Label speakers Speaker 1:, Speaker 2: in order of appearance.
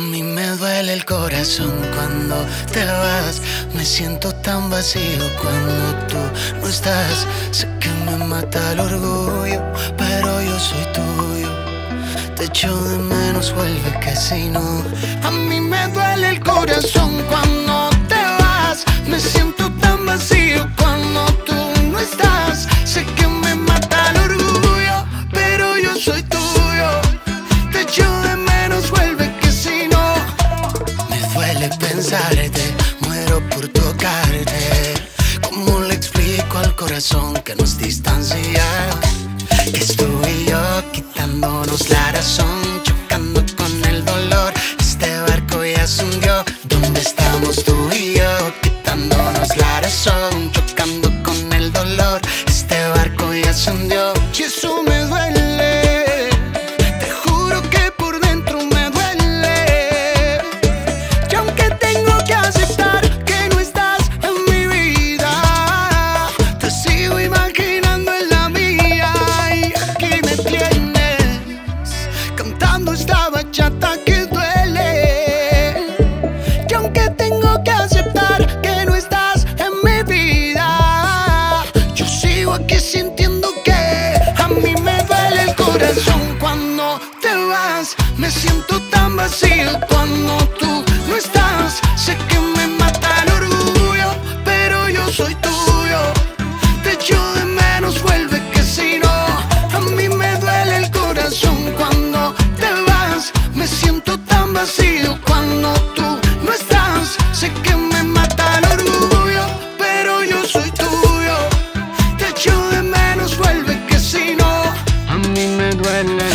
Speaker 1: mí me duele el corazón cuando te vas. Me siento tan vacío cuando tú no estás. Sé que me mata el orgullo, pero yo soy tuyo. Te echo de menos, vuelve que si no. A mí me duele el corazón cuando te vas. Me siento muero por tocarte. ¿Cómo le explico al corazón que nos distancia? Que es tú y yo quitándonos la razón, chocando con el dolor. Este barco ya se hundió. ¿Dónde estamos tú y yo? Quitándonos la razón, chocando con el dolor. Este barco ya se hundió. Y cuando te vas. Me siento tan vacío cuando tú no estás. Sé que me mata el orgullo, pero yo soy tuyo. Te echo de menos, vuelve que si no. A mí me duele el corazón cuando te vas. Me siento tan vacío cuando tú and